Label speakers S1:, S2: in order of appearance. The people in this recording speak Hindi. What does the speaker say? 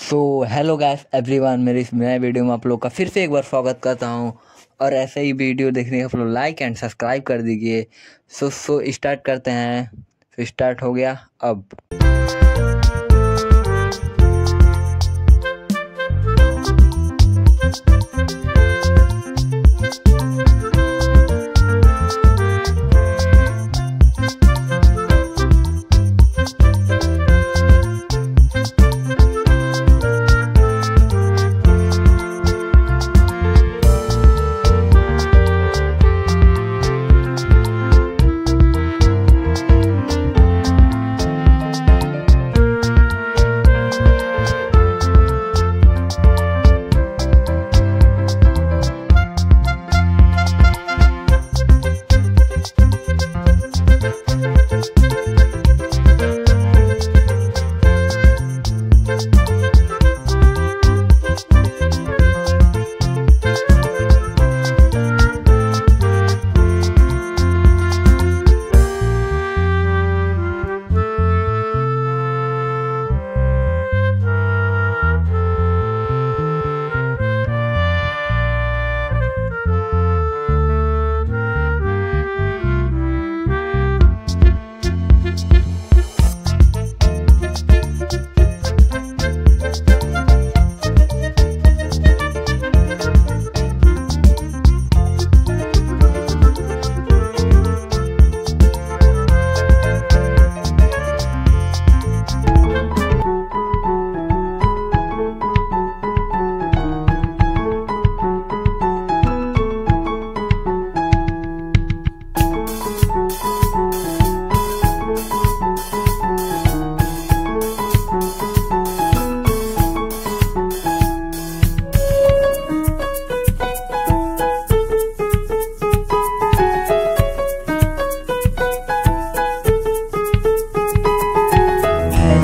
S1: सो हेलो गैस एवरी वन मेरे इस नए वीडियो में आप लोग का फिर से एक बार स्वागत करता हूँ और ऐसे ही वीडियो देखने के आप लोग लाइक एंड सब्सक्राइब कर दीजिए सो सो स्टार्ट करते हैं सो स्टार्ट हो गया अब